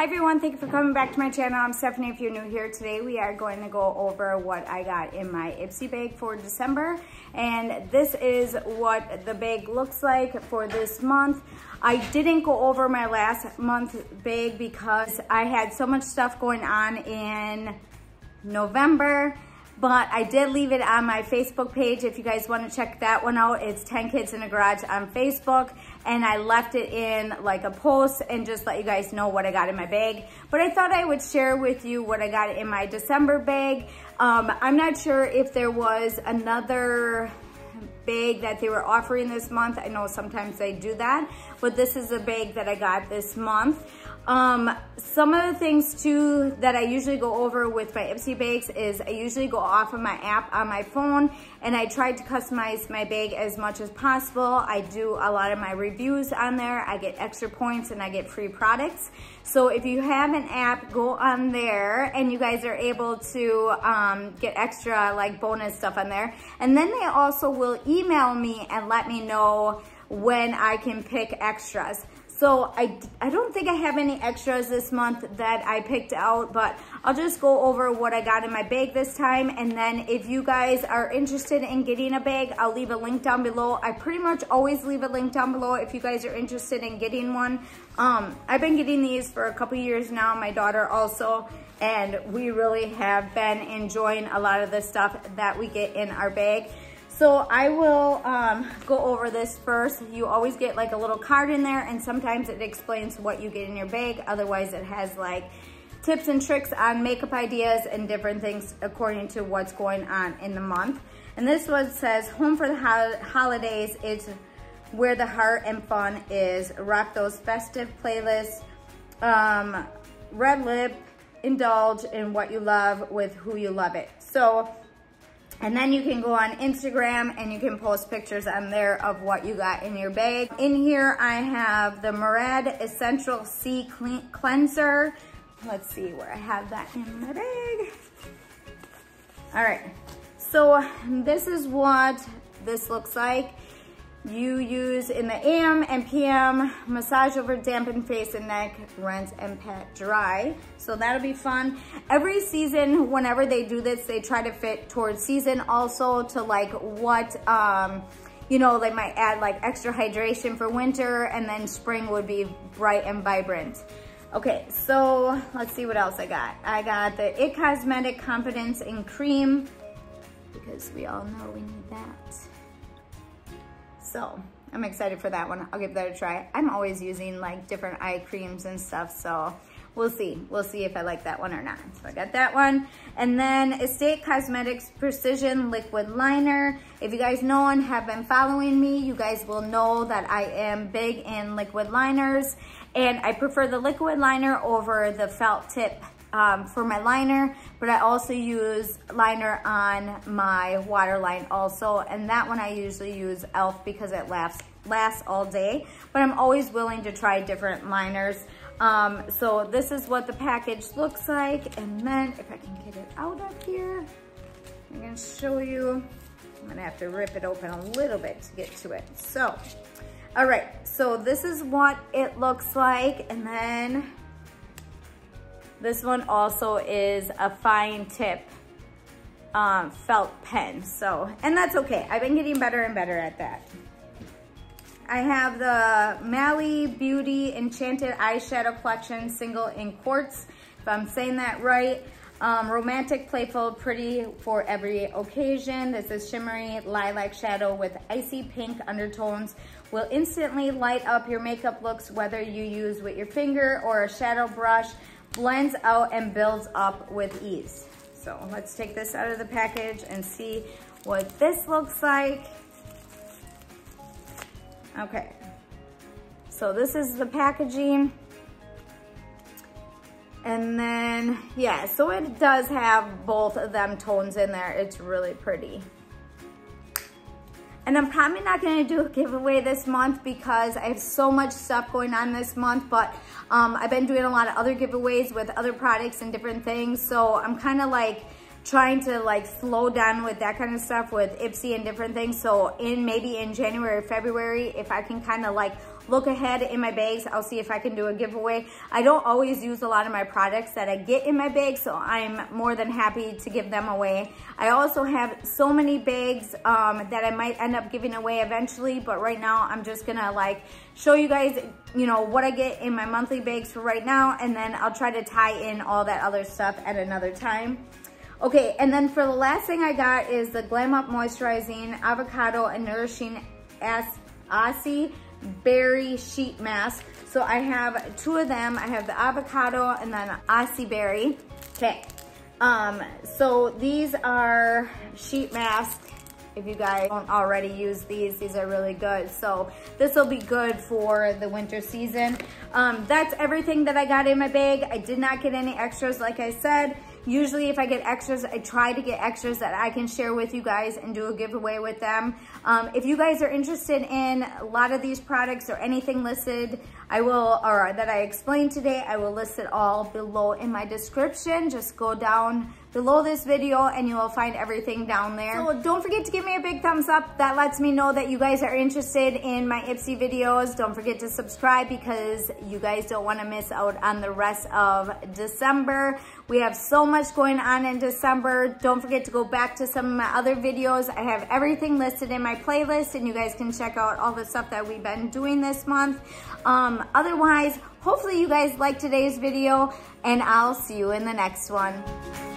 Hi everyone, thank you for coming back to my channel. I'm Stephanie if you're new here. Today we are going to go over what I got in my Ipsy bag for December. And this is what the bag looks like for this month. I didn't go over my last month bag because I had so much stuff going on in November but I did leave it on my Facebook page. If you guys want to check that one out, it's 10 Kids in a Garage on Facebook. And I left it in like a post and just let you guys know what I got in my bag. But I thought I would share with you what I got in my December bag. Um, I'm not sure if there was another bag that they were offering this month. I know sometimes they do that, but this is a bag that I got this month. Um, some of the things too that I usually go over with my Ipsy bags is I usually go off of my app on my phone and I try to customize my bag as much as possible. I do a lot of my reviews on there. I get extra points and I get free products. So if you have an app, go on there and you guys are able to um, get extra like bonus stuff on there. And then they also will email me and let me know when I can pick extras. So I, I don't think I have any extras this month that I picked out, but I'll just go over what I got in my bag this time. And then if you guys are interested in getting a bag, I'll leave a link down below. I pretty much always leave a link down below if you guys are interested in getting one. Um, I've been getting these for a couple years now, my daughter also, and we really have been enjoying a lot of the stuff that we get in our bag. So I will um, go over this first. You always get like a little card in there and sometimes it explains what you get in your bag. Otherwise it has like tips and tricks on makeup ideas and different things according to what's going on in the month. And this one says, home for the ho holidays, it's where the heart and fun is. Rock those festive playlists. Um, red lip, indulge in what you love with who you love it. So and then you can go on Instagram and you can post pictures on there of what you got in your bag. In here, I have the Murad Essential C Cleanser. Let's see where I have that in my bag. All right, so this is what this looks like you use in the AM and PM, massage over dampened face and neck, rinse and pat dry. So that'll be fun. Every season, whenever they do this, they try to fit towards season also to like what, um, you know, they might add like extra hydration for winter and then spring would be bright and vibrant. Okay, so let's see what else I got. I got the IT Cosmetic Confidence in Cream because we all know we need that. So I'm excited for that one. I'll give that a try. I'm always using like different eye creams and stuff. So we'll see. We'll see if I like that one or not. So I got that one. And then Estate Cosmetics Precision Liquid Liner. If you guys know and have been following me, you guys will know that I am big in liquid liners. And I prefer the liquid liner over the felt tip um, for my liner, but I also use liner on my waterline also. And that one I usually use e.l.f. because it lasts, lasts all day, but I'm always willing to try different liners. Um, so this is what the package looks like. And then if I can get it out of here, I'm gonna show you. I'm gonna have to rip it open a little bit to get to it. So, all right, so this is what it looks like. And then this one also is a fine tip um, felt pen. So, and that's okay. I've been getting better and better at that. I have the Mally Beauty Enchanted Eyeshadow Collection single in quartz, if I'm saying that right. Um, romantic, playful, pretty for every occasion. This is shimmery lilac shadow with icy pink undertones. Will instantly light up your makeup looks whether you use with your finger or a shadow brush blends out and builds up with ease. So let's take this out of the package and see what this looks like. Okay, so this is the packaging. And then, yeah, so it does have both of them tones in there. It's really pretty. And I'm probably not gonna do a giveaway this month because I have so much stuff going on this month, but um, I've been doing a lot of other giveaways with other products and different things. So I'm kind of like trying to like slow down with that kind of stuff with Ipsy and different things. So in maybe in January February, if I can kind of like look ahead in my bags. I'll see if I can do a giveaway. I don't always use a lot of my products that I get in my bag, so I'm more than happy to give them away. I also have so many bags um, that I might end up giving away eventually, but right now I'm just gonna like show you guys, you know, what I get in my monthly bags for right now, and then I'll try to tie in all that other stuff at another time. Okay, and then for the last thing I got is the Glam Up Moisturizing Avocado and Nourishing Acai Berry Sheet Mask. So I have two of them. I have the avocado and then Acai Berry. Okay, um, so these are sheet masks. If you guys don't already use these, these are really good. So this will be good for the winter season. Um, that's everything that I got in my bag. I did not get any extras, like I said. Usually if I get extras, I try to get extras that I can share with you guys and do a giveaway with them. Um, if you guys are interested in a lot of these products or anything listed, I will, or that I explained today, I will list it all below in my description. Just go down below this video and you will find everything down there. So don't forget to give me a big thumbs up. That lets me know that you guys are interested in my Ipsy videos. Don't forget to subscribe because you guys don't wanna miss out on the rest of December. We have so much going on in December. Don't forget to go back to some of my other videos. I have everything listed in my playlist and you guys can check out all the stuff that we've been doing this month. Um, otherwise, hopefully you guys liked today's video and I'll see you in the next one.